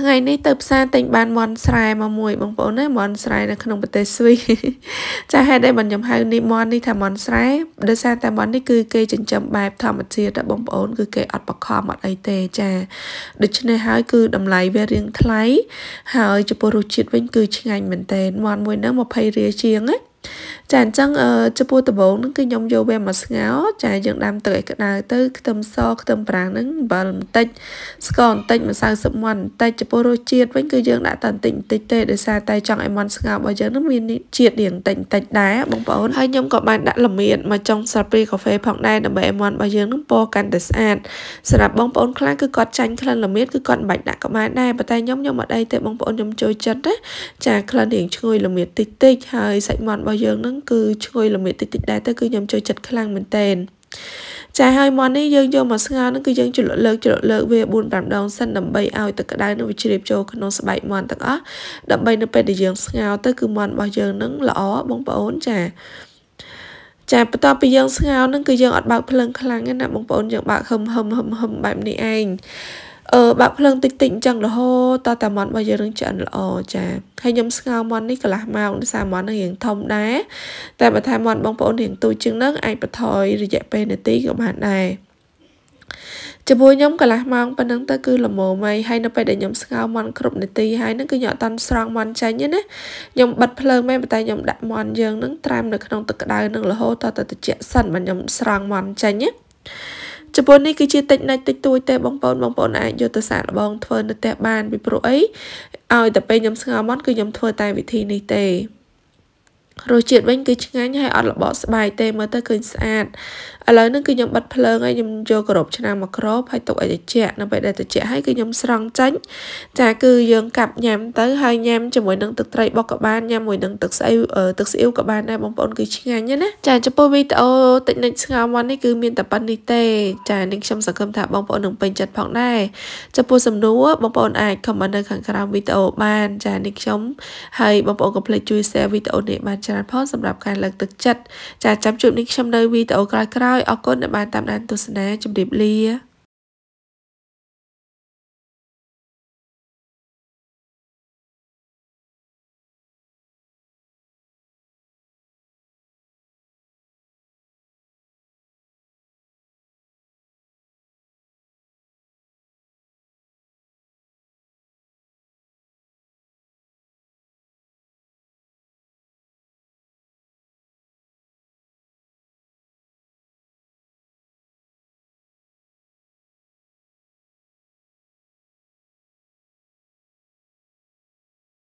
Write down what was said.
ថ្ងៃនេះទៅផ្សារទិញបានមន់ស្រែមកមួយបងប្អូនណាមន់ស្រែនៅក្នុងប្រទេសស្វីចាហេតុអីបងខ្ញុំហៅនេះមន់នេះថាមន់ស្រែដោយសារតែមន់នេះគឺគេចិញ្ចឹមបែបធម្មជាតិបងប្អូនគឺគេអត់បខំអត់អីទេចាដូច្នេះហើយគឺតម្លៃវារៀងថ្លៃហើយចំពោះរសជាតិវិញគឺឆ្ងាញ់មែនតើមន់មួយហ្នឹង20រៀលជាងណា ចាអញ្ចឹងចំពោះដំបូងហ្នឹងគឺខ្ញុំយកវាមកស្ងោរចាយើងដាំទឹកឲ្យក្តៅទៅខ្ទឹមសខ្ទឹមប្រាំងហ្នឹងអំបិលបន្តិចស្ករបន្តិចម្សៅស៊ុបមាន់បន្តិចចំពោះរសជាតិវិញគឺយើងដាក់តែបន្តិចបន្តិចទេដោយសារតែចង់ឲ្យមាន់ស្ងោររបស់យើងហ្នឹងមានជាតិរៀងបន្តិចបន្តិចដែរបងប្អូនហើយខ្ញុំក៏បានដាក់ល្មៀតមកចុងស្លាបព្រាកាហ្វេផងដែរដើម្បីឲ្យមាន់របស់យើងហ្នឹងពណ៌កាន់តែស្អាតសម្រាប់បងប្អូនខ្លះគឺគាត់ចាញ់ក្លិនល្មៀតគឺគាត់មិនបាច់ដាក់ក៏បានដែរប៉ុន្តែខ្ញុំខ្ញុំអត់អីទេបងប្អូនខ្ញុំចូលចិត្តណាចាក្លិនរៀងឈ្ងុយល្មៀតតិចតិចហើយសាច់មាន់របស់យើងហ្នឹងគឺឈ្ងុយល្មៀតតិចតិចដែរទៅគឺខ្ញុំចូលចិត្តខ្លាំងមែនតើចាហើយមកនេះយើងយកមកស្ងោរហ្នឹងគឺយើងជ្រលក់លើកជ្រលក់លើកវា4 5ដងសិនដើម្បីឲ្យទឹកក្តៅនឹងវាជ្រាបចូលក្នុងស្បែកមាន់ទាំងអស់ដើម្បីនៅពេលដែលយើងស្ងោរទៅគឺមាន់របស់យើងនឹងល្អបងប្អូនចាចាបន្ទាប់ពីយើងស្ងោរហ្នឹងគឺយើងអត់បើកភ្លើងខ្លាំងទេណាបងប្អូនយើងបើកហឹមហឹមហឹមហឹមបែបនេះឯង អឺបាក់ភ្លើងតិចតិចអញ្ចឹងរហូតតតែមាន់របស់យើងនឹងឆ្អិនល្អចាហើយខ្ញុំស្ងោរមាន់នេះកន្លះម៉ោងដោយសារមាន់នឹងរៀងធំដែរតែបើថាមាន់បងប្អូនរៀងទូចជាងនឹងអាចបន្ថយរយៈពេលនាទីក៏បានដែរជាមួយខ្ញុំកន្លះម៉ោងប៉ុណ្ណឹងទៅគឺល្មមហើយហើយនៅពេលដែលខ្ញុំស្ងោរមាន់គ្រប់នាទីហើយហ្នឹងគឺខ្ញុំអត់តន់ស្រង់មាន់ចាញ់ទេណាខ្ញុំបិទភ្លើងមែនប៉ុន្តែខ្ញុំដាក់មាន់យើងហ្នឹងត្រាំនៅក្នុងទឹកក្តៅហ្នឹងរហូតតទៅត្រជាក់សិនបើខ្ញុំស្រង់មាន់ចាញ់ណា ចំពោះនេះគឺជាតិចណាច់តិចតួចទេបងប្អូនបងប្អូនអាចយកទៅសាកល្បងធ្វើនៅផ្ទះបានពីព្រោះអីឲ្យតែពេលខ្ញុំស្ងោរមាត់គឺខ្ញុំធ្វើតែវិធីនេះទេ រសជាតិវិញគឺឆ្ងាញ់ហើយអត់ល្បកស្បែកទេមើលទៅឃើញស្អាតឥឡូវនេះគឺខ្ញុំបិទភ្លើងហើយខ្ញុំយកក្របឆ្នាំមកក្របហើយទុកឲ្យត្រជាក់នៅពេលដែលត្រជាក់ហើយគឺខ្ញុំស្រង់ចាញ់ចាគឺយើងកាប់ញ៉ាំទៅហើយញ៉ាំជាមួយនឹងទឹកត្រីបុកក៏បានញ៉ាំមួយនឹងទឹកស្អីទឹកស្អ៊ីវក៏បានដែរបងប្អូនគឺឆ្ងាញ់ណាចាចំពោះវីដេអូតិចនិចស្ងោរមាន់នេះគឺមានតែប៉ុណ្្នេះទេចានឹងខ្ញុំសង្ឃឹមថាបងប្អូននឹងពេញចិត្តផងដែរចំពោះសំណួរបងប្អូនអាច comment នៅខាងក្រោមវីដេអូបាន ចានេះខ្ញុំហើយបងប្អូនកុំភ្លេចជួយ share វីដេអូនេះបានច្រើនផងសម្រាប់ការលើកទឹកចិត្តចាចាំជួបនេះខ្ញុំនៅវីដេអូក្រោយៗអរគុណដែលបានតាមដានទស្សនាជម្រាបលា